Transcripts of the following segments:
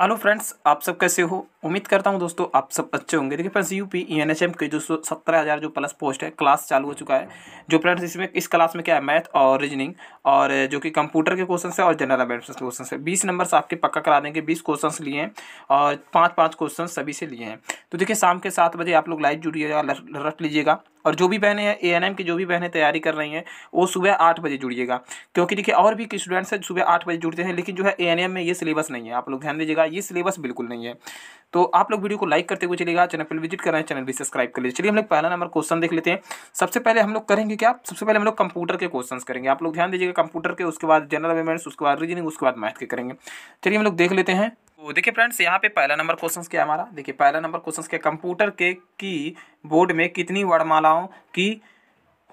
Hello friends, आप सब कैसे हो? उम्मीद करता हूँ दोस्तों आप सब अच्छे होंगे। देखिए फ्रेंड्स यूपी एम के जो सत्रह हज़ार जो प्लस पोस्ट है क्लास चालू हो चुका है। जो फ्रेंड्स, इसमें इस क्लास में क्या है मैथ और रीजनिंग और जो कि कंप्यूटर के क्वेश्चन है और जनरल अवेयरनेस के क्वेश्चन है। बीस नंबर आपके पक्का करा देंगे, बीस क्वेश्चन लिए हैं और पाँच पाँच क्वेश्चन सभी से लिए हैं। तो देखिए, शाम के सात बजे आप लोग लाइव जुड़िएगा रख लीजिएगा। और जो भी बहनें हैं ए एन एम की जो भी बहनें तैयारी कर रही हैं, वो सुबह आठ बजे जुड़िएगा। क्योंकि देखिए, और भी स्टूडेंट्स हैं सुबह आठ बजे जुड़ते हैं, लेकिन जो है ए एन एम में ये सिलेबस नहीं है। आप लोग ध्यान दीजिएगा, ये सिलेबस बिल्कुल नहीं है। तो आप लोग वीडियो को लाइक करते हुए चलेगा चैनल पर विज़िट कर रहे हैं चैनल भी सब्सक्राइब कर लीजिए। चलिए, हम लोग पहला नंबर क्वेश्चन देख लेते हैं। सबसे पहले हम लोग करेंगे क्या? सबसे पहले हम लोग कंप्यूटर के क्वेश्चन करेंगे। आप लोग ध्यान दीजिएगा कंप्यूटर के, उसके बाद जनरल अवेयरनेस उसके बाद रीजनिंग उसके बाद मैथ के करेंगे। चलिए, हम लोग देख लेते हैं। तो देखिए फ्रेंड्स, यहाँ पे पहला नंबर क्वेश्चन क्या हमारा? देखिए, पहला नंबर क्वेश्चन क्या कंप्यूटर के की बोर्ड में कितनी वर्णमालाओं की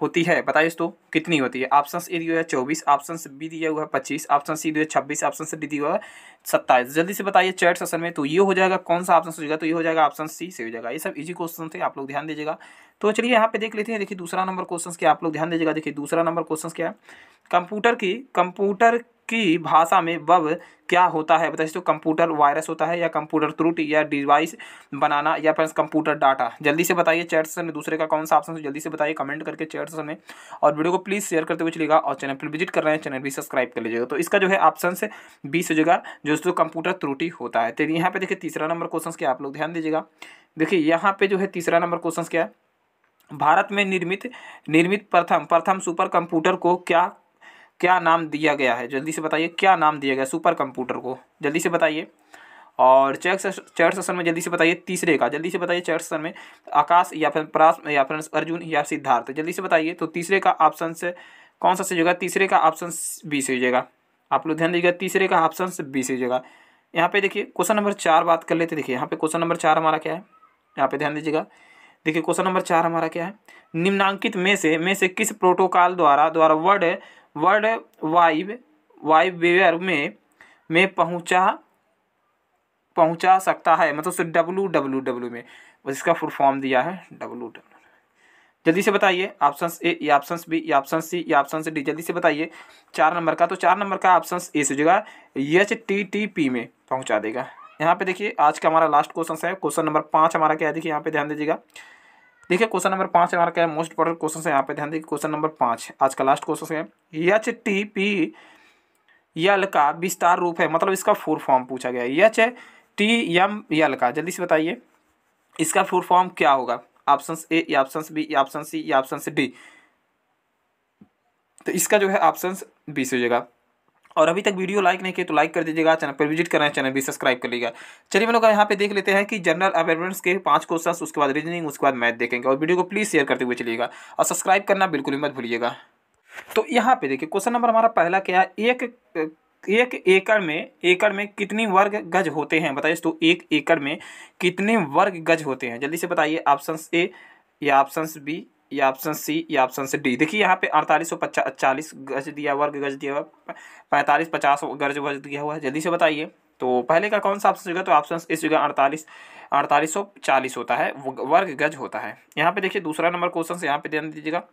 होती है? बताइए तो कितनी होती है? ऑप्शन ए दिया हुआ है चौबीस ऑप्शन बी दिया हुआ है पच्चीस ऑप्शन सी दिया छब्बीस ऑप्शन डी दिया हुआ है सत्ताईस। जल्दी से बताइए चैट सेशन में तो ये हो जाएगा कौन सा ऑप्शन हो जाएगा? तो ये हो जाएगा ऑप्शन सी से हो जाएगा। ये सब इजी क्वेश्चन थे, आप लोग ध्यान दीजिएगा। तो चलिए यहाँ पे देख लेते हैं, देखिए दूसरा नंबर क्वेश्चन क्या आप लोग ध्यान दीजिएगा। देखिए दूसरा नंबर क्वेश्चन क्या है? कंप्यूटर की, कंप्यूटर की भाषा में बब क्या होता है? बताइए तो कंप्यूटर वायरस होता है या कंप्यूटर त्रुटि या डिवाइस बनाना या फिर कंप्यूटर डाटा जल्दी से बताइए चैट सेशन में, दूसरे का कौन सा ऑप्शन जल्दी से बताइए कमेंट करके चैट सेशन में। और वीडियो को प्लीज़ शेयर करते हुए चलिएगा और चैनल पर विज़िट कर रहे हैं चैनल भी सब्सक्राइब कर लीजिएगा। तो इसका जो है ऑप्शन से बीस हो जाएगा, जो कंप्यूटर त्रुटि होता है। तो यहाँ पर देखिए तीसरा नंबर क्वेश्चन क्या आप लोग ध्यान दीजिएगा। देखिए, यहाँ पे जो है तीसरा नंबर क्वेश्चन क्या है? भारत में निर्मित निर्मित प्रथम प्रथम सुपर कंप्यूटर को क्या क्या नाम दिया गया है? जल्दी से बताइए, क्या नाम दिया गया सुपर कंप्यूटर को? जल्दी से बताइए। और चैट चैट सेशन में जल्दी से बताइए तीसरे का। जल्दी से बताइए चैट सेशन में आकाश या फिर प्रास, या फिर अर्जुन या सिद्धार्थ। जल्दी से बताइए तो तीसरे का ऑप्शन से कौन सा सही होगा? तीसरे का ऑप्शन बी से जाएगा। आप लोग ध्यान दीजिएगा, तीसरे का ऑप्शन बी से जाएगा। यहाँ पे देखिए, क्वेश्चन नंबर चार बात कर लेते देखिए, यहाँ पे क्वेश्चन नंबर चार हमारा क्या है? यहाँ पे ध्यान दीजिएगा। देखिए, क्वेश्चन नंबर चार हमारा क्या है? निम्नांकित में से में से किस प्रोटोकॉल द्वारा द्वारा word world wide wide web में में पहुँचा पहुँचा सकता है। मतलब सिर्फ़ डब्लू डब्लू डब्लू में। इसका फुल फॉर्म दिया है डब्लू डब्लू जल्दी से बताइए ऑप्शन ए या ऑप्शन बी या ऑप्शन सी या ऑप्शन डी जल्दी से बताइए। चार नंबर का तो चार नंबर का ऑप्शन ए से जगह एच टी टी पी में पहुँचा देगा। यहाँ पे देखिए, आज का हमारा लास्ट क्वेश्चन है। क्वेश्चन नंबर पाँच हमारा क्या है? देखिए, यहाँ पे ध्यान दीजिएगा। देखिए क्वेश्चन नंबर पाँच हमारा क्या है? मोस्ट इंपॉर्टेंट क्वेश्चन है, यहाँ पे ध्यान देखिए क्वेश्चन नंबर पाँच आज का लास्ट क्वेश्चन है। एच टी पी यल का विस्तार रूप है मतलब इसका फुल फॉर्म पूछा गया। है एच टी एम यल का, जल्दी से बताइए, इसका फुल फॉर्म क्या होगा? ऑप्शन ए या ऑप्शन बी या ऑप्शन सी या ऑप्शन डी तो इसका जो है ऑप्शन बी से हो जाएगा। और अभी तक वीडियो लाइक नहीं किए तो लाइक कर दीजिएगा, चैनल पर विज़िट करें, चैनल भी सब्सक्राइब कर लीजिएगा। चलिए मैं लोग यहाँ पे देख लेते हैं कि जनरल अवेयरनेस के पाँच क्वेश्चन उसके बाद रीजनिंग उसके बाद मैथ देखेंगे। और वीडियो को प्लीज़ शेयर करते हुए चलिएगा और सब्सक्राइब करना बिल्कुल ही मत भूलिएगा। तो यहाँ पे देखिए क्वेश्चन नंबर हमारा पहला क्या है? एक एक एकड़ में एकड़ में कितनी वर्ग गज होते हैं? बताइए तो एक एकड़ में कितने वर्ग गज होते हैं? जल्दी से बताइए ऑप्शन ए या ऑप्शन बी या ऑप्शन सी या ऑप्शन से डी देखिए, यहाँ पे अड़तालीस सौ पचास चालीस गज दिया वर्ग गज दिया हुआ, पैंतालीस, पचास गज गज दिया हुआ है। जल्दी से बताइए। तो पहले का कौन सा ऑप्शन होगा? तो ऑप्शन इस जगह अड़तालीस अड़तालीस सौ चालीस होता है वर्ग गज होता है। यहाँ पे देखिए, दूसरा नंबर क्वेश्चन यहाँ पे ध्यान दीजिएगा।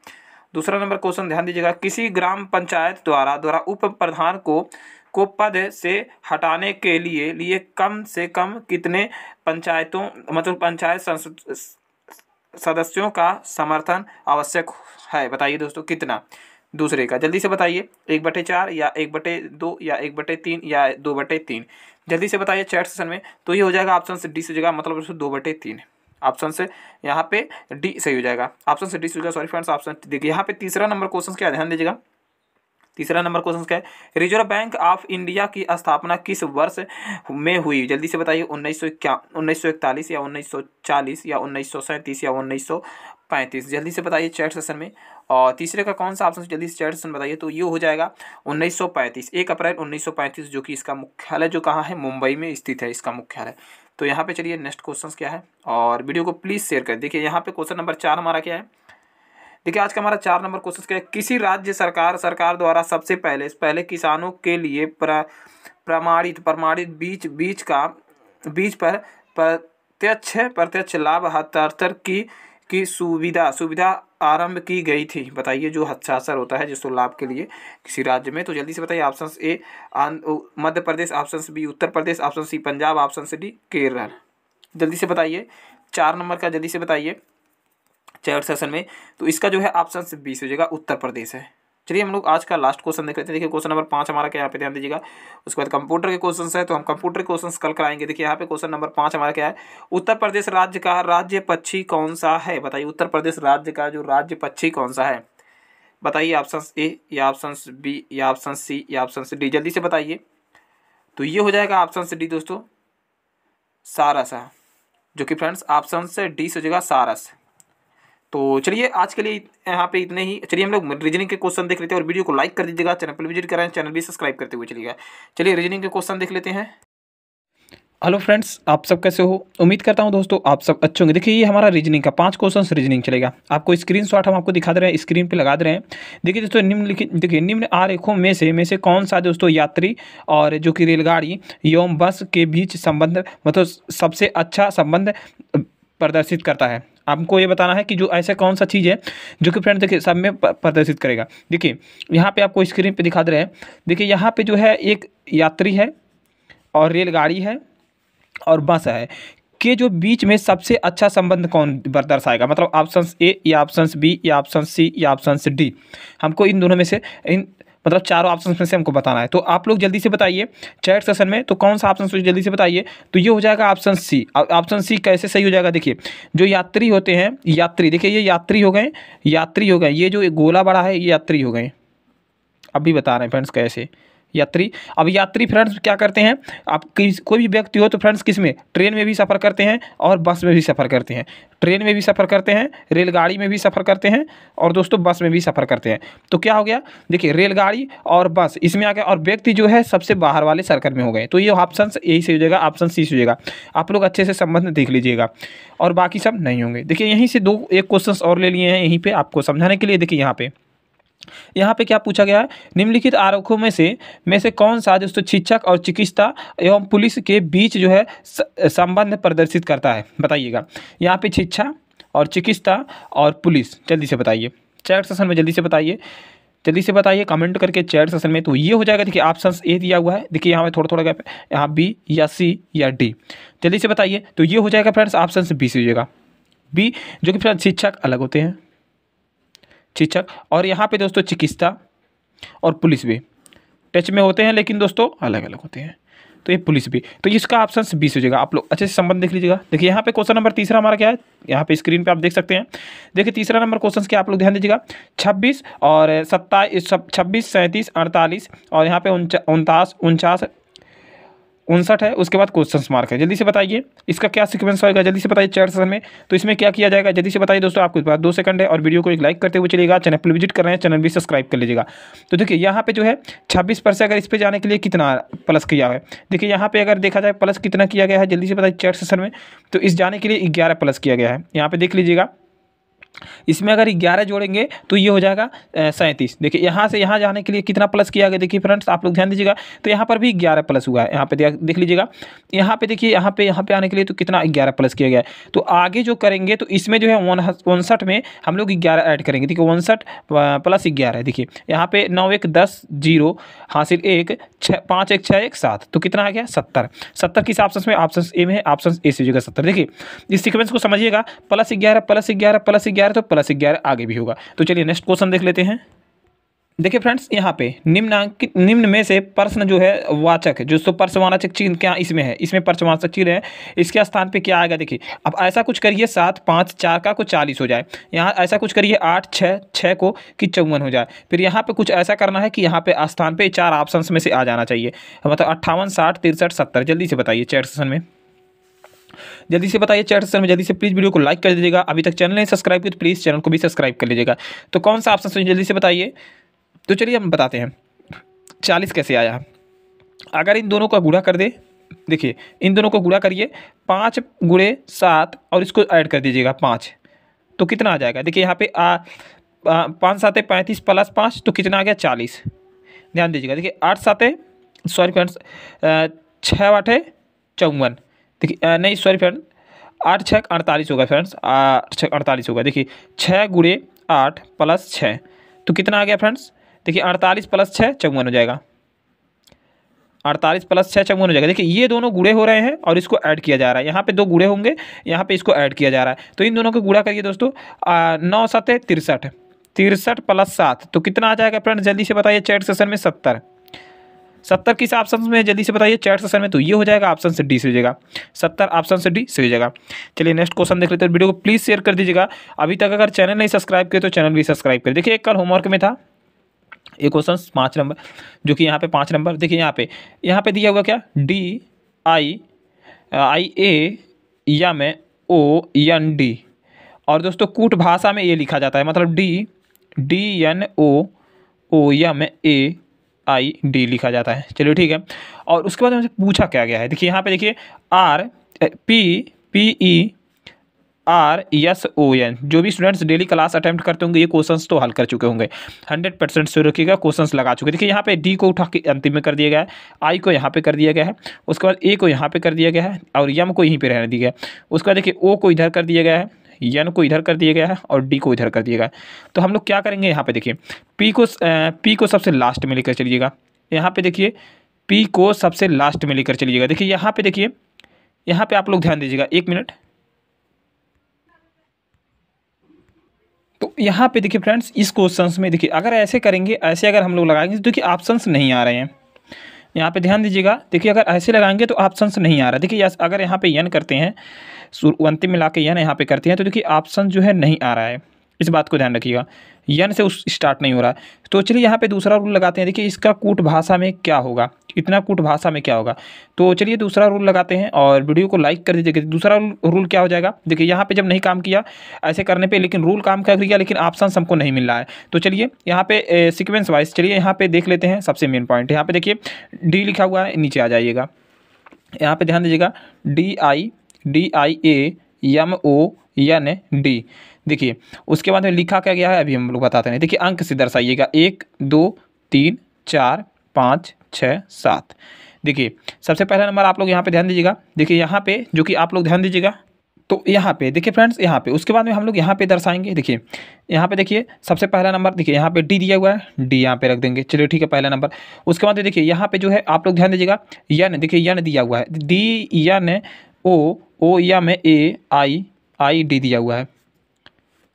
दूसरा नंबर क्वेश्चन ध्यान दीजिएगा। किसी ग्राम पंचायत द्वारा द्वारा उप प्रधान को को पद से हटाने के लिए लिए कम से कम कितने पंचायतों मतलब पंचायत सदस्यों का समर्थन आवश्यक है। बताइए दोस्तों, कितना? दूसरे का, जल्दी से बताइए। एक बटे चार या एक बटे दो या एक बटे तीन या दो बटे तीन? जल्दी से बताइए चैट सेशन में। तो ये हो जाएगा ऑप्शन से डी से जगह मतलब दोस्तों दो बटे तीन। ऑप्शन से यहाँ पे डी सही हो जाएगा। ऑप्शन से डी से सॉरी फ्रेंड्स, ऑप्शन देखिए, यहाँ पे तीसरा नंबर क्वेश्चन क्या ध्यान दीजिएगा। तीसरा नंबर क्वेश्चन क्या है, रिज़र्व बैंक ऑफ़ इंडिया की स्थापना किस वर्ष में हुई? जल्दी से बताइए, उन्नीस सौ उन्नीस सौ इकतालीस या उन्नीस सौ चालीस या उन्नीस सौ सैंतीस या उन्नीस सौ पैंतीस? जल्दी से बताइए चैट सेशन में। और तीसरे का कौन सा ऑप्शन जल्दी से चैट सेशन बताइए तो ये हो जाएगा, उन्नीस सौ पैंतीस। एक अप्रैल उन्नीस सौ पैंतीस, जो कि इसका मुख्यालय जो कहाँ है? मुंबई में स्थित है इसका मुख्यालय। तो यहाँ पे चलिए नेक्स्ट क्वेश्चन क्या है? और वीडियो को प्लीज़ शेयर कर। देखिए, यहाँ पे क्वेश्चन नंबर चार हमारा क्या है? देखिए, आज का हमारा चार नंबर क्वेश्चन क्या है? किसी राज्य सरकार सरकार द्वारा सबसे पहले पहले किसानों के लिए प्रमाणित प्रमाणित बीज बीज का, बीज पर प्रत्यक्ष प्रत्यक्ष लाभ हस्तांतर की की सुविधा सुविधा आरंभ की गई थी। बताइए, जो हस्ताक्षर होता है, जिसको लाभ के लिए किसी राज्य में तो जल्दी से बताइए option A Madhya Pradesh option B Uttar Pradesh option C Punjab option C D Kerala. जल्दी से बताइए, चार नंबर का जल्दी से बताइए। चैट सेशन में। तो इसका जो है ऑप्शन बी से हो जाएगा, उत्तर प्रदेश है। चलिए हम लोग आज का लास्ट क्वेश्चन देख लेते हैं। देखिए क्वेश्चन नंबर पाँच हमारा क्या यहाँ पे ध्यान दीजिएगा। उसके बाद कंप्यूटर के क्वेश्चन है तो हम कंप्यूटर क्वेश्चन कल कराएँगे। देखिए यहाँ पे क्वेश्चन नंबर पाँच हमारा क्या है? उत्तर प्रदेश राज्य का राज्य पक्षी कौन सा है? बताइए उत्तर प्रदेश राज्य का जो राज्य पक्षी कौन सा है? बताइए ऑप्शन ए या ऑप्शन बी या ऑप्शन सी या ऑप्शन डी जल्दी से बताइए। तो ये हो जाएगा ऑप्शन डी दोस्तों। सारस जो कि फ्रेंड्स ऑप्शन डी से हो जाएगा सारस। तो चलिए, आज के लिए यहाँ पे इतने ही। चलिए, हम लोग रीजनिंग के क्वेश्चन देख लेते हैं और वीडियो को लाइक कर दीजिएगा चैनल पर विज़िट करें चैनल भी सब्सक्राइब करते हुए चलिएगा। चलिए रीजनिंग के क्वेश्चन देख लेते हैं। हेलो फ्रेंड्स आप सब कैसे हो? उम्मीद करता हूँ दोस्तों आप सब अच्छे होंगे। देखिए, ये हमारा रीजनिंग का पाँच क्वेश्चन रीजनिंग चलेगा। आपको स्क्रीन शॉट हम आपको दिखा दे रहे हैं स्क्रीन पे लगा दे रहे हैं। देखिए दोस्तों, निम्नलिखित, देखिए, निम्न आरेखों में से में से कौन सा दोस्तों यात्री और जो कि रेलगाड़ी, एवं बस के बीच संबंध मतलब सबसे अच्छा संबंध प्रदर्शित करता है? आपको ये बताना है कि जो ऐसा कौन सा चीज़ है जो कि फ्रेंड देखिए, सब में प्रदर्शित करेगा। देखिए, यहाँ पे आपको स्क्रीन पे दिखा दे रहे हैं। देखिए, यहाँ पे जो है एक यात्री है और रेलगाड़ी है और बस है। के जो बीच में सबसे अच्छा संबंध कौन दर्शाएगा? मतलब ऑप्शन ए या ऑप्शन बी या ऑप्शन सी या ऑप्शन डी हमको इन दोनों में से इन मतलब चारों ऑप्शन में से हमको बताना है। तो आप लोग जल्दी से बताइए चैट सेशन में तो कौन सा ऑप्शन जल्दी से बताइए? तो ये हो जाएगा ऑप्शन सी ऑप्शन सी कैसे सही हो जाएगा? देखिए, जो यात्री होते हैं, यात्री, देखिए ये यात्री हो गए, यात्री हो गए। ये जो गोला बड़ा है, ये यात्री हो गए। अभी बता रहे हैं फ्रेंड्स कैसे। यात्री। अब यात्री फ्रेंड्स क्या करते हैं? आप किस, कोई भी व्यक्ति हो तो फ्रेंड्स किसमें? ट्रेन में भी सफ़र करते हैं और बस में भी सफ़र करते हैं। ट्रेन में भी सफ़र करते हैं, रेलगाड़ी में भी सफ़र करते हैं और दोस्तों बस में भी सफ़र करते हैं। तो क्या हो गया? देखिए, रेलगाड़ी और बस, इसमें आ गया और व्यक्ति जो है सबसे बाहर वाले सर्कल में हो गए। तो ये ऑप्शन यही से हो जाएगा ऑप्शन सी से हो जाएगा। आप लोग अच्छे से संबंध देख लीजिएगा और बाकी सब नहीं होंगे। देखिए, यहीं से दो, एक क्वेश्चन और ले लिए हैं, यहीं पर आपको समझाने के लिए, देखिए यहाँ पे। यहाँ पे क्या पूछा गया है? निम्नलिखित आरोपों में से में से कौन सा दोस्तों शिक्षक और चिकित्सा एवं पुलिस के बीच जो है संबंध प्रदर्शित करता है? बताइएगा। यहाँ पे शिक्षा और चिकित्सा और पुलिस। जल्दी से बताइए। चैट सेशन में जल्दी से बताइए। जल्दी से बताइए, कमेंट करके चैट सेशन में। तो ये हो जाएगा, देखिए ऑप्शन ए दिया हुआ है। देखिए, यहाँ पे थोड़ा थोड़ा गैप यहाँ बी या सी या डी। जल्दी से बताइए। तो ये हो जाएगा, फ्रेंड्स ऑप्शन बी से हो जाएगा बी, जो कि, फ्रेंड्स, शिक्षक अलग होते हैं। शिक्षक और यहाँ पे दोस्तों चिकित्सा और पुलिस भी। टच में होते हैं लेकिन दोस्तों अलग अलग होते हैं। तो ये पुलिस भी। तो इसका ऑप्शन बीस हो जाएगा। आप लोग अच्छे से संबंध देख लीजिएगा। देखिए यहाँ पे क्वेश्चन नंबर तीसरा हमारा क्या है? यहाँ पे स्क्रीन पे आप देख सकते हैं। देखिए तीसरा नंबर क्वेश्चन क्या आप लोग ध्यान दीजिएगा। छब्बीस और सत्ताईस, छब्बीस, सैंतीस, अड़तालीस और यहाँ पे उनचास उनचास उनसठ है, उसके बाद क्वेश्चन मार्क है। जल्दी से बताइए, इसका क्या सिक्वेंस होगा जल्दी से बताइए चैट सेशन में। तो इसमें क्या किया जाएगा? जल्दी से बताइए दोस्तों, आपके पास दो सेकंड है और वीडियो को एक लाइक करते हुए चलेगा चैनल पर विज़िट कर रहे हैं चैनल भी सब्सक्राइब कर लीजिएगा। तो देखिए, यहाँ पे जो है, छब्बीस पर से अगर इस पर जाने के लिए कितना प्लस किया है? देखिए, यहाँ पे अगर देखा जाए प्लस कितना किया गया है? जल्दी से बताइए चैट सेशन में। तो इस जाने के लिए ग्यारह प्लस किया गया है। यहाँ पे देख लीजिएगा इसमें अगर ग्यारह जोड़ेंगे तो ये हो जाएगा सैंतीस। देखिए, यहाँ से यहाँ जाने के लिए कितना प्लस किया गया? देखिए फ्रेंड्स आप लोग ध्यान दीजिएगा तो यहाँ पर भी ग्यारह प्लस हुआ है। यहाँ पे देख लीजिएगा। यहाँ पे देखिए, यहाँ पे यहाँ पे आने के लिए तो कितना ग्यारह प्लस किया गया तो आगे जो करेंगे तो इसमें जो है उनसठ में हम लोग ग्यारह ऐड करेंगे। देखिए, उनसठ प्लस ग्यारह देखिए, यहाँ पे नौ एक दस ज़ीरो, हासिल एक छः पाँच एक छः एक सात। तो कितना आ गया? सत्तर। सत्तर किस ऑप्शन में ऑप्शन ए में है ऑप्शन ए से जगह सत्तर। देखिए, इस सिक्वेंस को समझिएगा प्लस ग्यारह प्लस ग्यारह प्लस ग्यारह ग्यारह तो प्लस ग्यारह आगे भी होगा। तो चलिए नेक्स्ट क्वेश्चन देख लेते हैं। देखिए फ्रेंड्स यहाँ पे निम्नांकित निम्न में से प्रश्न जो है, वाचक जो सो प्रश्नवाचक चिन्ह क्या इसमें है? इसमें प्रश्नवाचक चिन्ह है। इसके स्थान पे क्या आएगा? देखिए, अब ऐसा कुछ करिए, सात, पाँच, चार का को चालीस हो जाए। यहाँ ऐसा कुछ करिए, आठ छः छः को कि चौवन हो जाए। फिर यहाँ पे कुछ ऐसा करना है कि यहाँ पे स्थान पे चार ऑप्शन में से आ जाना चाहिए। मतलब अट्ठावन, साठ, तिरसठ, सत्तर, जल्दी से बताइए चैट सेशन में। जल्दी से बताइए चैट सेक्शन में, जल्दी से प्लीज़ वीडियो को लाइक कर दीजिएगा। अभी तक चैनल नहीं सब्सक्राइब किया तो प्लीज़ चैनल को भी सब्सक्राइब कर लीजिएगा। तो कौन सा ऑप्शन जल्दी से बताइए। तो चलिए हम बताते हैं। चालीस कैसे आया? अगर इन दोनों का गुड़ा कर दे, देखिए, इन दोनों को गुड़ा करिए, पाँच गुड़े सात और इसको ऐड कर दीजिएगा पाँच। तो कितना आ जाएगा? देखिए, यहाँ पे आ पाँच साते पैंतीस प्लस पाँच तो कितना आ गया? चालीस। ध्यान दीजिएगा, देखिए, आठ साते सॉरी फ्रेंड्स छः आठे चौवन। देखिए नहीं सॉरी फ्रेंड आठ छः अड़तालीस होगा फ्रेंड्स आठ छः अड़तालीस होगा। देखिए छः गुड़े आठ प्लस छः तो कितना आ गया फ्रेंड्स देखिए, अड़तालीस प्लस छः चौवन हो जाएगा। अड़तालीस प्लस छः चौवन हो जाएगा। देखिए, ये दोनों गुड़े हो रहे हैं और इसको ऐड किया जा रहा है। यहाँ पे दो गुड़े होंगे, यहाँ पे इसको ऐड किया जा रहा है। तो इन दोनों को गुड़ा करिए दोस्तों नौ, सत, तिरसठ तिरसठ प्लस सात तो कितना आ जाएगा फ्रेंड्स जल्दी से बताइए चैट सेशन में सत्तर। सत्तर किस ऑप्शन में जल्दी से बताइए चैट सेशन में तो ये हो जाएगा ऑप्शन से डी से हो जाएगा। सत्तर ऑप्शन से डी से हो जाएगा। चलिए नेक्स्ट क्वेश्चन देख लेते हैं। वीडियो को प्लीज़ शेयर कर दीजिएगा। अभी तक अगर चैनल नहीं सब्सक्राइब किए तो चैनल भी सब्सक्राइब करें देखिए, एक कल होमवर्क में था। एक क्वेश्चन पाँच नंबर जो कि यहाँ पे पाँच नंबर देखिए यहाँ पे। यहाँ पे दिया हुआ क्या? डी आई आई ए या में ओ एन डी और दोस्तों, कूट भाषा में ये लिखा जाता है। मतलब D D N O O M A I D लिखा जाता है। चलिए ठीक है। और उसके बाद हमसे पूछा क्या गया है? देखिए, यहाँ पे देखिए R P P E R S O N जो भी स्टूडेंट्स डेली क्लास अटैम्प्ट करते होंगे, ये क्वेश्चंस तो हल कर चुके होंगे। हंड्रेड परसेंट से रखिएगा क्वेश्चंस लगा चुके देखिए, यहाँ पे डी को उठा के अंतिम में कर दिया गया है आई को यहाँ पे कर दिया गया है, उसके बाद ए को यहाँ पे कर दिया गया है, और यम को यहीं पे रहने दिया गया है। उसके बाद देखिए ओ को इधर कर दिया गया है यन को इधर कर दिया गया है और डी को इधर कर दिया गया है। तो हम लोग क्या करेंगे? यहाँ पे देखिए, पी को पी को सबसे लास्ट में लेकर चलिएगा। यहाँ पे देखिए, पी को सबसे लास्ट में लेकर चलिएगा। देखिए, यहाँ पे देखिए, यहाँ पे आप लोग ध्यान दीजिएगा, एक मिनट। तो यहाँ पे देखिए फ्रेंड्स इस क्वेश्चन में देखिए, अगर ऐसे करेंगे, ऐसे अगर हम लोग लगाएँगे तो देखिए ऑप्शंस नहीं आ रहे हैं। यहाँ पे ध्यान दीजिएगा, देखिए अगर ऐसे लगाएँगे तो ऑप्शन नहीं आ रहा। देखिए अगर यहाँ पे यन करते हैं अंतिम मिला के यन यहाँ पे करते हैं तो देखिए ऑप्शन जो है नहीं आ रहा है। इस बात को ध्यान रखिएगा। यन से उस स्टार्ट नहीं हो रहा। है तो चलिए यहाँ पे दूसरा रूल लगाते हैं। देखिए, इसका कूट भाषा में क्या होगा? इतना कूट भाषा में क्या होगा? तो चलिए दूसरा रूल लगाते हैं और वीडियो को लाइक कर दीजिए। दूसरा रूल क्या हो जाएगा? देखिए, यहाँ पे जब नहीं काम किया, ऐसे करने पे लेकिन रूल काम कर गया, लेकिन ऑप्शन हमको नहीं मिल रहा है। तो चलिए, यहाँ पे सिक्वेंस वाइज चलिए यहाँ पे देख लेते हैं सबसे मेन पॉइंट यहाँ पे देखिए डी लिखा हुआ है, नीचे आ जाइएगा। यहाँ पे ध्यान दीजिएगा D I D I A M O N D देखिए, उसके बाद में लिखा क्या गया है, अभी हम लोग बताते हैं। देखिए, अंक से दर्शाइएगा। एक, दो, तीन, चार, पाँच छः सात। देखिए, सबसे पहला नंबर आप लोग यहाँ पे ध्यान दीजिएगा। देखिए, यहाँ पे, जो कि आप लोग ध्यान दीजिएगा तो यहाँ पे, देखिए फ्रेंड्स, यहाँ पे। उसके बाद में हम लोग यहाँ पे दर्शाएँगे। देखिए, यहाँ पे देखिए, सबसे पहला नंबर, देखिए, यहाँ पे डी दिया हुआ है। डी यहाँ पे रख देंगे। चलिए, ठीक है, पहला नंबर। उसके बाद देखिए, यहाँ पे जो है, आप लोग ध्यान दीजिएगा, यन, देखिए, यन दिया हुआ है। D N, O O Yama A I I D दिया हुआ है।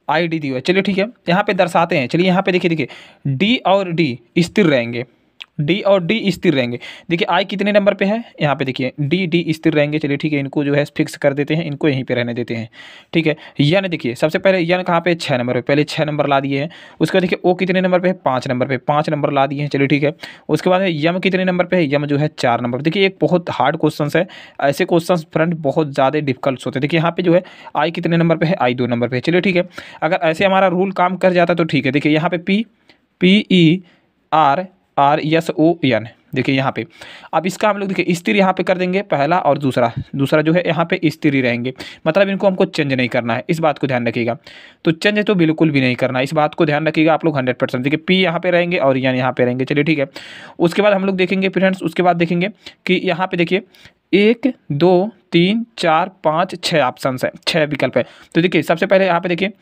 आई डी दी हुआ है। चलिए ठीक है, यहाँ पे दर्शाते हैं। चलिए, यहाँ पे देखिए देखिए, डी और डी स्थिर रहेंगे। डी और डी स्थिर रहेंगे। देखिए आई कितने नंबर पे है? यहाँ पे देखिए डी डी स्थिर रहेंगे। चलिए, ठीक है, इनको जो है फिक्स कर देते हैं, इनको यहीं पे रहने देते हैं। ठीक है, यन देखिए, सबसे पहले यन कहाँ पे? छः नंबर पे। पहले छः नंबर ला दिए हैं। उसके बाद देखिए ओ कितने नंबर पे है? पाँच नंबर पे। पाँच नंबर ला दिए हैं। चलिए, ठीक है। उसके बाद यम कितने नंबर पर है? यम जो है चार नंबर देखिए, एक बहुत हार्ड क्वेश्चन है। ऐसे क्वेश्चन फ्रेंड बहुत ज़्यादा डिफ़िकल्ट होते हैं। देखिए, यहाँ पे जो है आई कितने नंबर पर है? आई दो नंबर पर चलिए, ठीक है। अगर ऐसे हमारा रूल काम कर जाता तो ठीक है। देखिए, यहाँ पे P P E R R S O N देखिए यहाँ पे। अब इसका हम लोग देखिए, स्थिर यहाँ पे कर देंगे पहला और दूसरा। दूसरा जो है, यहाँ पे स्त्री रहेंगे। मतलब इनको हमको चेंज नहीं करना है। इस बात को ध्यान रखिएगा। तो चेंज तो बिल्कुल भी नहीं करना है। इस बात को ध्यान रखिएगा आप लोग हंड्रेड परसेंट। देखिए पी यहाँ पे रहेंगे और एन यहाँ पे रहेंगे। चलिए ठीक है। उसके बाद हम लोग देखेंगे फ्रेंड्स उसके बाद देखेंगे कि यहाँ पे देखिए, एक, दो, तीन, चार, पाँच छः ऑप्शन है। छः विकल्प है। तो देखिए, सबसे पहले यहाँ पे देखिए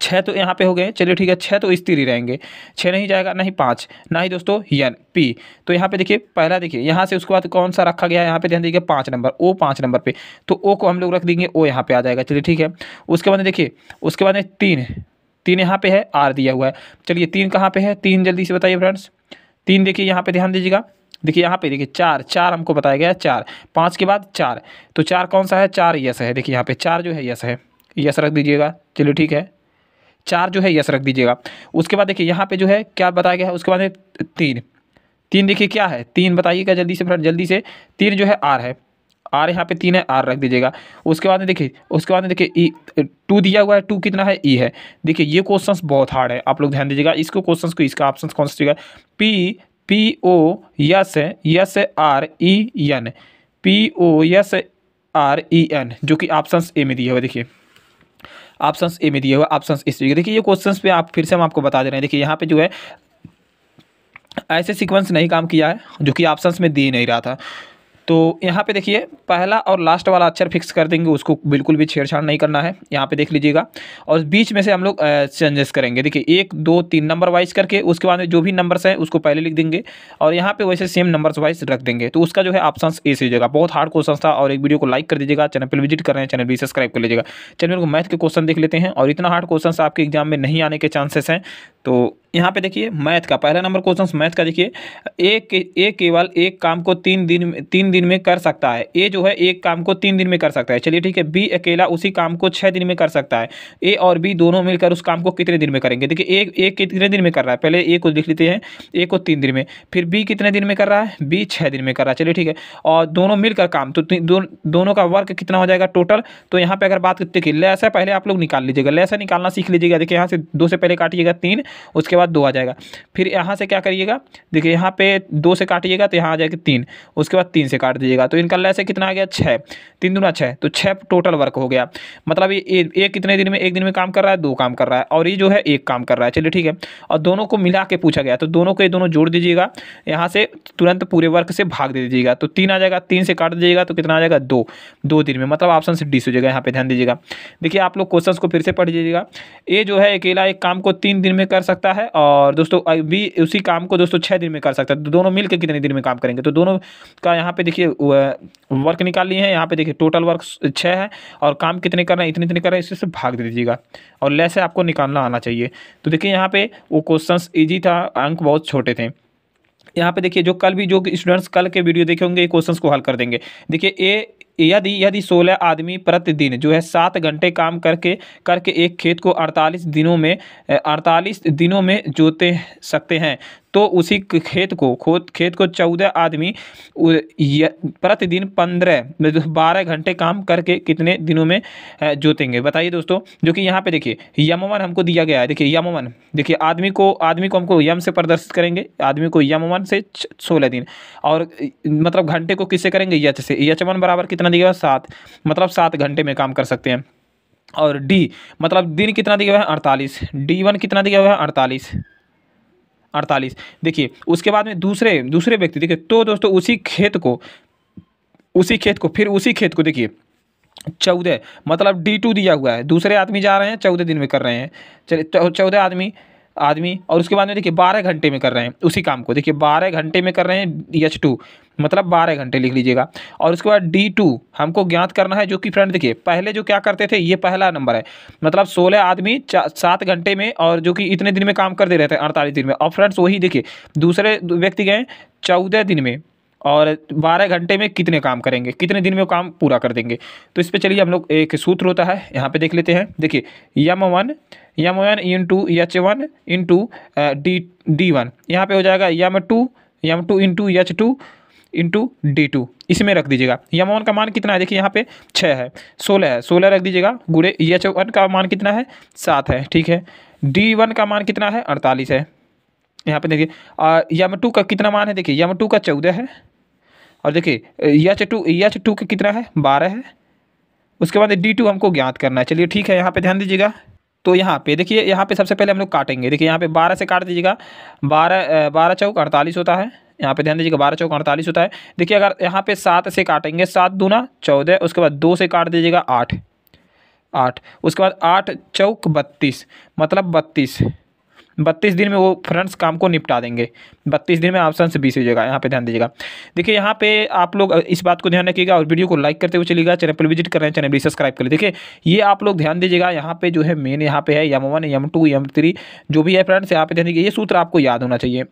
छः तो यहाँ पे हो गए। चलिए ठीक है छः तो स्थिर ही रहेंगे। छः नहीं जाएगा नहीं पाँच। ना ही दोस्तों, यन, पी। तो यहाँ पे देखिए, पहला देखिए, यहाँ से उसके बाद कौन सा रखा गया है? यहाँ पे ध्यान दीजिए पाँच नंबर, ओ पाँच नंबर पे। तो ओ को हम लोग रख देंगे, ओ यहाँ पे आ जाएगा। चलिए ठीक है। उसके बाद देखिए, उसके बाद तीन। तीन यहाँ पे है, आर दिया हुआ है। चलिए, तीन कहाँ पे है? तीन जल्दी से बताइए फ्रेंड्स। तीन देखिए, यहाँ पे ध्यान दीजिएगा। देखिए, यहाँ पे देखिए, चार। चार हमको बताया गया है, चार। पाँच के बाद चार। तो चार कौन सा है? चार यस है। देखिए, यहाँ पे चार जो है, यस है। यस रख दीजिएगा। चलिए ठीक है। चार जो है यस रख दीजिएगा। उसके बाद देखिए, यहाँ पे जो है क्या बताया गया है? उसके बाद तीन। तीन देखिए क्या है? तीन बताइएगा जल्दी से फ्रेंड जल्दी से। तीन जो है आर है। आर यहाँ पे तीन है, आर रख दीजिएगा। उसके बाद में देखिए, उसके बाद में देखिए, ई, टू दिया हुआ है, टू कितना है? ई है। देखिए, ये क्वेश्चंस बहुत हार्ड है, आप लोग ध्यान दीजिएगा। इसको क्वेश्चंस को, इसका ऑप्शन कौन सा P P O S S R E N P O S R E N जो कि ऑप्शन ए में दिया हुआ देखिए। ऑप्शन ए में दिए हुआ ऑप्शन इस तरीके। देखिए, ये क्वेश्चन पे आप फिर से हम आपको बता दे रहे हैं। देखिए, यहाँ पे जो है, ऐसे सीक्वेंस नहीं काम किया है, जो कि ऑप्शंस में दे नहीं रहा था। तो यहाँ पे देखिए, पहला और लास्ट वाला अक्षर फिक्स कर देंगे, उसको बिल्कुल भी छेड़छाड़ नहीं करना है। यहाँ पे देख लीजिएगा। और बीच में से हम लोग चेंजेस करेंगे। देखिए, एक, दो, तीन नंबर वाइज करके, उसके बाद में जो भी नंबर्स हैं, उसको पहले लिख देंगे। और यहाँ पे वैसे सेम नंबर्स वाइज रख देंगे। तो उसका जो है ऑप्शन ए से जाएगा बहुत हार्ड क्वेश्चन था और एक वीडियो को लाइक कर दीजिएगा। चैनल पर विज़िट कर रहे हैं चैनल भी सब्सक्राइब कर लीजिएगा। चैनल को मैथ के क्वेश्चन देख लेते हैं। और इतना हार्ड क्वेश्चन आपके एग्ज़ाम में नहीं आने के चांसेस हैं। तो यहाँ पे देखिए, मैथ का पहला नंबर क्वेश्चन मैथ का देखिए, एक एक केवल एक काम को तीन दिन तीन दिन में कर सकता है। ए जो है, एक काम को तीन दिन में कर सकता है। चलिए ठीक है, बी अकेला उसी काम को छः दिन में कर सकता है। ए और बी दोनों मिलकर उस काम को कितने दिन में करेंगे? देखिए, एक एक कितने दिन में कर रहा है? पहले ए को लिख लेते हैं, ए को तीन दिन में। फिर बी कितने दिन में कर रहा है? बी छः दिन में कर रहा है। चलिए ठीक है, और दोनों मिलकर काम तो दोनों का वर्क कितना हो जाएगा टोटल? तो यहाँ पर अगर बात करते हैं लैसा पहले आप लोग निकाल लीजिएगा। लैसा निकालना सीख लीजिएगा। देखिए, यहाँ से दो से पहले काटिएगा तीन, उसके बाद दो आ जाएगा। फिर यहाँ से क्या करिएगा? देखिए, यहाँ पे दो से काटिएगा तो यहाँ आ जाएगा तीन। उसके बाद तीन से काट दीजिएगा। तो इनका लैसे कितना आ गया? छः तीन दूना छः तो छः टोटल वर्क हो गया। मतलब ये एक कितने दिन में, एक दिन में काम कर रहा है? दो काम कर रहा है। और ये जो है, एक काम कर रहा है। चलिए ठीक है। और दोनों को मिला के पूछा गया। तो दोनों को, ये दोनों जोड़ दीजिएगा। यहाँ से तुरंत पूरे वर्क से भाग दे दीजिएगा। तो तीन आ जाएगा। तीन से काट दीजिएगा तो कितना आ जाएगा? दो। दो दिन में। मतलब ऑप्शन से डिस हो जाएगा। यहाँ पे ध्यान दीजिएगा। देखिए, आप लोग क्वेश्चन को फिर से पढ़ लीजिएगा। ये जो है, अकेला एक काम को तीन दिन में कर सकता है। और दोस्तों भी उसी काम को दोस्तों छः दिन में कर सकता है। तो दोनों मिलकर कितने दिन में काम करेंगे? तो दोनों का यहाँ पे देखिए वर्क निकाल लिए हैं। यहाँ पे देखिए टोटल वर्क छः है और काम कितने कर रहे हैं, इतने इतने कर रहे हैं, इससे भाग दे दीजिएगा और लेसे आपको निकालना आना चाहिए। तो देखिए, यहाँ पे वो क्वेश्चन ईजी था, अंक बहुत छोटे थे। यहाँ पे देखिए, जो कल भी, जो स्टूडेंट्स कल के वीडियो देखे होंगे क्वेश्चंस को हल कर देंगे। देखिए ए यदि यदि सोलह आदमी प्रतिदिन जो है सात घंटे काम करके करके एक खेत को अड़तालीस दिनों में अड़तालीस दिनों में जोते सकते हैं तो उसी खेत को, खोद, खेत को चौदह आदमी प्रतिदिन पंद्रह बारह घंटे काम करके कितने दिनों में जोतेंगे। बताइए दोस्तों, जो कि यहाँ पे देखिए, यमवन हमको दिया गया है। देखिए, यमवन, देखिए, आदमी को आदमी को हमको यम से प्रदर्शित करेंगे, आदमी को यमवन से सोलह दिन। और मतलब घंटे को किससे करेंगे? यच से। यच वन बराबर कितना दिया सात मतलब सात घंटे में काम कर सकते हैं। और डी मतलब दिन कितना दिया हुआ है? अड़तालीस। डी वन कितना दिया हुआ है? अड़तालीस। अड़तालीस। देखिए, उसके बाद में दूसरे दूसरे व्यक्ति, देखिए तो दोस्तों उसी खेत को, उसी खेत को, फिर उसी खेत को देखिए, चौदह मतलब डी टू दिया हुआ है। दूसरे आदमी जा रहे हैं, चौदह दिन में कर रहे हैं। चलिए चौदह आदमी आदमी, और उसके बाद में देखिए बारह घंटे में कर रहे हैं उसी काम को। देखिए बारह घंटे में कर रहे हैं एच टू मतलब बारह घंटे लिख लीजिएगा। और उसके बाद डी टू हमको ज्ञात करना है जो कि फ्रेंड देखिए, पहले जो क्या करते थे, ये पहला नंबर है। मतलब सोलह आदमी सात घंटे में और जो कि इतने दिन में काम कर दे रहे थे अड़तालीस दिन में। और फ्रेंड्स वही देखिए, दूसरे व्यक्ति गए, चौदह दिन में। और बारह घंटे में कितने काम करेंगे? कितने दिन में वो काम पूरा कर देंगे? तो इस पर चलिए हम लोग एक सूत्र होता है, यहाँ पे देख लेते हैं। देखिए, M one M one in two H one in two D D one. यहाँ पर हो जाएगा M two M two into H two into D two. इसमें रख दीजिएगा। यम वन का मान कितना है? देखिए, यहाँ पे छः है, सोलह है। सोलह रख दीजिएगा, गुड़े एच वन का मान कितना है? सात है, ठीक है। डी वन का मान कितना है? अड़तालीस है। यहाँ पे देखिए यम टू का कितना मान है? देखिए, यम टू का चौदह है। और देखिए यच टू यच टू का कितना है? बारह है। उसके बाद डी टू हमको ज्ञात करना है। चलिए ठीक है, यहाँ पे ध्यान दीजिएगा। तो यहाँ पे देखिए, यहाँ पे सबसे पहले हम लोग काटेंगे। देखिए, यहाँ पे बारह से काट दीजिएगा। बारह बारह चौक अड़तालीस होता है। यहाँ पे ध्यान दीजिएगा, बारह चौक अड़तालीस होता है। देखिए, अगर यहाँ पे सात से काटेंगे, सात दूना चौदह, उसके बाद दो से काट दीजिएगा, आठ। आठ। उसके बाद आठ चौक बत्तीस मतलब बत्तीस। बत्तीस दिन में वो फ्रेंड्स काम को निपटा देंगे। बत्तीस दिन में ऑप्शन से बीस हो जाएगा, यहाँ पे ध्यान दीजिएगा। देखिए, यहाँ पे आप लोग इस बात को ध्यान रखिएगा और वीडियो को लाइक करते हुए चलिएगा, चैनल पर विज़िट कर रहे हैं, चैनल भी सब्सक्राइब कर देखिए, ये आप लोग ध्यान दीजिएगा, यहाँ पे जो है मेन यहाँ पे है M one M two M three जो भी है फ्रेंड्स यहाँ पे ध्यान दीजिए, ये सूत्र आपको याद होना चाहिए।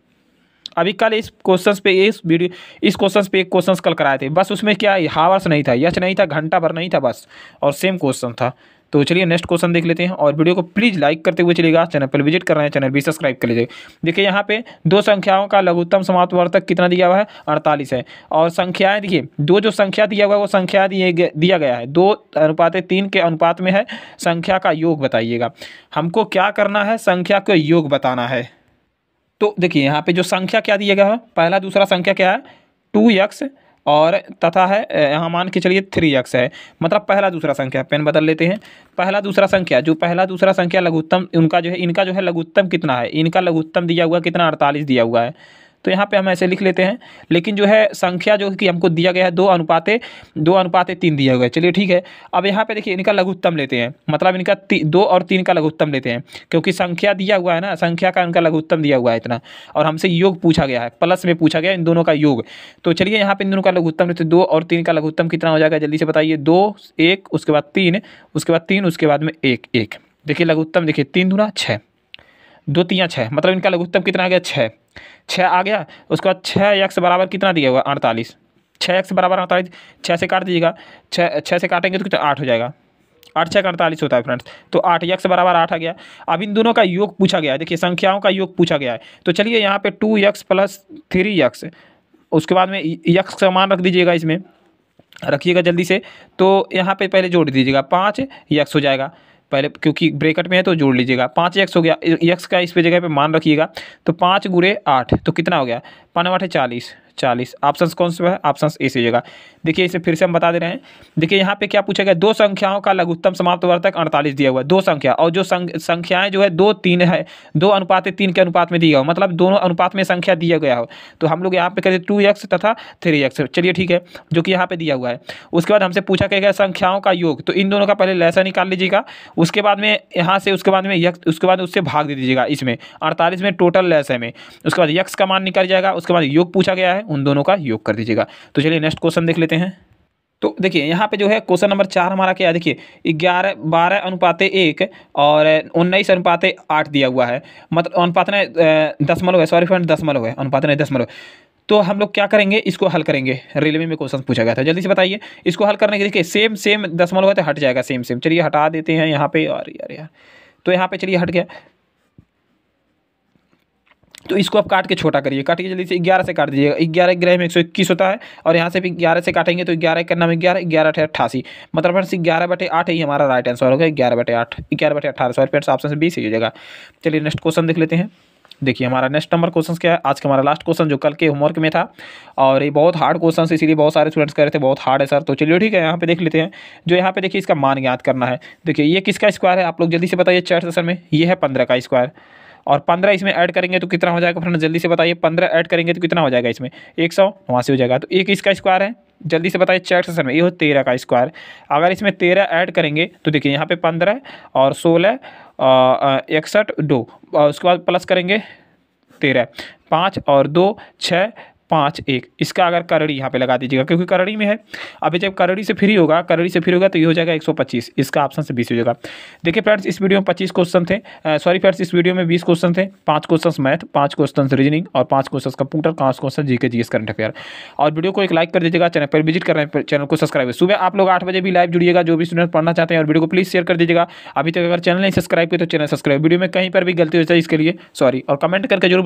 अभी कल इस क्वेश्चन पे, इस वीडियो, इस क्वेश्चन पे एक क्वेश्चन कल कराए थे। बस उसमें क्या, हावर्स नहीं था यच नहीं था, घंटा भर नहीं था बस, और सेम क्वेश्चन था। तो चलिए नेक्स्ट क्वेश्चन देख लेते हैं और वीडियो को प्लीज़ लाइक करते हुए चलिएगा चैनल पर विज़िट कर रहे हैं चैनल भी सब्सक्राइब कर लीजिए देखिए यहाँ पे दो संख्याओं का लघुत्तम समाप्तवर्तक कितना दिया हुआ है? अड़तालीस है। और संख्याएँ, देखिए, दो जो संख्या दिया हुआ है, वो संख्या दिया गया है। दो अनुपात तीन के अनुपात में है। संख्या का योग बताइएगा। हमको क्या करना है? संख्या का योग बताना है। तो देखिए, यहाँ पे जो संख्या क्या दिया गया है? पहला दूसरा संख्या क्या है? टू एक्स और तथा है यहाँ मान के चलिए थ्री एक्स है। मतलब पहला दूसरा संख्या पेन बदल लेते हैं। पहला दूसरा संख्या, जो पहला दूसरा संख्या लघुत्तम, उनका जो है, इनका जो है लघुत्तम कितना है? इनका लघुत्तम दिया हुआ कितना? अड़तालीस दिया हुआ है। तो यहाँ पे हम ऐसे लिख लेते हैं। लेकिन जो है संख्या जो कि हमको दिया गया है, दो अनुपाते दो अनुपाते तीन दिया हुआ है। चलिए ठीक है। अब यहाँ पे देखिए इनका लघुत्तम लेते हैं। मतलब इनका दो और तीन का लघुत्तम लेते हैं। क्योंकि संख्या दिया हुआ है ना, संख्या का इनका लघुत्तम दिया हुआ है इतना। और हमसे योग पूछा गया है, प्लस में पूछा गया इन दोनों का योग। तो चलिए यहाँ पर इन दोनों का लघुत्तम लेते दो और तीन का लघुत्तम कितना हो जाएगा, जल्दी से बताइए। दो, एक, उसके बाद तीन, उसके बाद तीन, उसके बाद में एक एक। देखिए लघुत्तम देखिए, तीन दूना छः दो तीन छः मतलब इनका लघुत्तम कितना आ गया छः छः आ गया, उसके बाद छः एक्स बराबर कितना दिया हुआ अड़तालीस। छः एक्स बराबर अड़तालीस, छः से काट दीजिएगा। छः छः से काटेंगे तो कितना? आठ हो जाएगा। आठ, छः अड़तालीस होता है फ्रेंड्स। तो आठ यक्स बराबर आठ आ गया। अब इन दोनों का योग पूछा गया है। देखिए, संख्याओं का योग पूछा गया है। तो चलिए यहाँ पे two X plus three X उसके बाद में यक्स का मान रख दीजिएगा इसमें। रखिएगा जल्दी से। तो यहाँ पे पहले जोड़ दीजिएगा। पाँच यक्स हो जाएगा। पहले, क्योंकि ब्रेकट में है तो जोड़ लीजिएगा। पाँच एक्स हो गया एक्स का इस पे जगह पे मान रखिएगा। तो पाँच गुरे आठ तो कितना हो गया? पाँच चालीस चालीस। ऑप्शन कौन सा है? ऑप्शन ए सी जगह देखिए इसे फिर से हम बता दे रहे हैं। देखिए, यहाँ पे क्या पूछा गया? दो संख्याओं का लघुत्तम समाप्त वर्तक अड़तालीस दिया हुआ है। दो संख्या। और जो संख्याएँ जो है, दो, तीन है। दो अनुपात तीन के अनुपात में दिया हो। मतलब दोनों अनुपात में संख्या दिया गया हो। तो हम लोग यहाँ पे कहते टू एक्स तथा थ्री एक्स चलिए, ठीक है, जो कि यहाँ पे दिया हुआ है। उसके बाद हमसे पूछा गया? संख्याओं का योग। तो इन दोनों का पहले लैसा निकाल लीजिएगा। उसके बाद में, यहाँ से, उसके बाद में यक्स उसके बाद उससे भाग दे दीजिएगा इसमें। अड़तालीस में टोटल है में। उसके बाद यक्स का मान निकल जाएगा। उसके बाद योग पूछा गया है। उन दोनों का योग कर दीजिएगा। तो चलिए नेक्स्ट क्वेश्चन देख लेते हैं। तो देखिए, यहाँ पे जो है क्वेश्चन नंबर चार हमारा क्या है? देखिए, ग्यारह, बारह अनुपाते एक और उन्नीस अनुपाते आठ दिया हुआ है। मतलब अनुपात ने दशमलव है, सॉरी, फ्रेंड, दशमलव है, अनुपात नहीं दशमलव। तो हम लोग क्या करेंगे? इसको हल करेंगे। रेलवे में क्वेश्चन पूछा गया था। जल्दी से बताइए, इसको हल करने के देखिए, सेम सेम दशमलव है तो हट जाएगा, सेम सेम। चलिए हटा देते हैं यहाँ पे और यार यार। तो यहाँ पे चलिए हट गया। तो इसको आप काट के छोटा करिए। काटिए जल्दी से ग्यारह से काट दीजिएगा। ग्यारह ग्रह में एक सौ इक्कीस होता है और यहाँ से भी ग्यारह से काटेंगे तो ग्यारह का नाम ग्यारह ग्यारह अठे अट्ठासी। मतलब फ्रेंड्स ग्यारह बटे आठ ही हमारा राइट आंसर होगा। ग्यारह बटे आठ, ग्यारह बटे अठारह सॉरी फ्रेंड्स ऑप्शन बीस ही हो जाएगा चलिए नेक्स्ट क्वेश्चन देख लेते हैं। देखिए, हमारा नेक्स्ट नंबर क्वेश्चन क्या है? आज का हमारा लास्ट क्वेश्चन जो कल के होमवर्क में था और ये बहुत हार्ड क्वेश्चन इसीलिए बहुत सारे स्टूडेंट्स कह रहे थे, बहुत हार्ड है सर तो चलिए ठीक है, यहाँ पे देख लेते हैं। जो यहाँ पे देखिए, इसका मान याद करना है। देखिए, ये किसका स्क्वायर है? आप लोग जल्दी से बताइए चैट सेशन में। ये है पंद्रह का स्क्वायर और पंद्रह इसमें ऐड करेंगे तो कितना हो जाएगा? फ्रेंड जल्दी से बताइए, पंद्रह ऐड करेंगे तो कितना हो जाएगा इसमें? एक सौ नवासी हो जाएगा। तो एक इसका स्क्वायर है। जल्दी से बताइए चैट सेशन में ये हो तेरह का स्क्वायर अगर इसमें तेरह ऐड करेंगे तो देखिए, यहाँ पे पंद्रह और सोलह इकसठ, दो। उसके बाद प्लस करेंगे तेरह। पाँच और दो, छः पाँच एक। इसका अगर करड़ी यहाँ पे लगा दीजिएगा, क्योंकि करड़ी में है। अभी जब करड़ी से फ्री होगा, करड़ी से फ्री होगा तो ये हो जाएगा 125 इसका ऑप्शन से बीस हो जाएगा। देखिए फ्रेंड्स, इस वीडियो में पच्चीस क्वेश्चन थे। सॉरी फ्रेंड्स, इस वीडियो में बीस क्वेश्चन थे। पाँच क्वेश्चन मैथ पाँच क्वेश्चन रीजनिंग और पाँच क्वेश्चन कंप्यूटर पाँच question G K current affair और वीडियो को एक लाइक कर दीजिएगा, चैनल पर विज़िट कर चैनल को सब्सक्राइब सुबह आप लोग आठ बजे भी लाइव जुड़िएगा, जो भी स्टूडेंट पढ़ना चाहते हैं और वीडियो को प्लीज़ शेयर कर दीजिएगा। अभी तक अगर चैनल नहीं सब्सक्राइब किया तो चैनल सब्सक्राइब वीडियो में कहीं पर भी गलती हो जाए इसके लिए सॉरी और कमेंट करके ज़रूर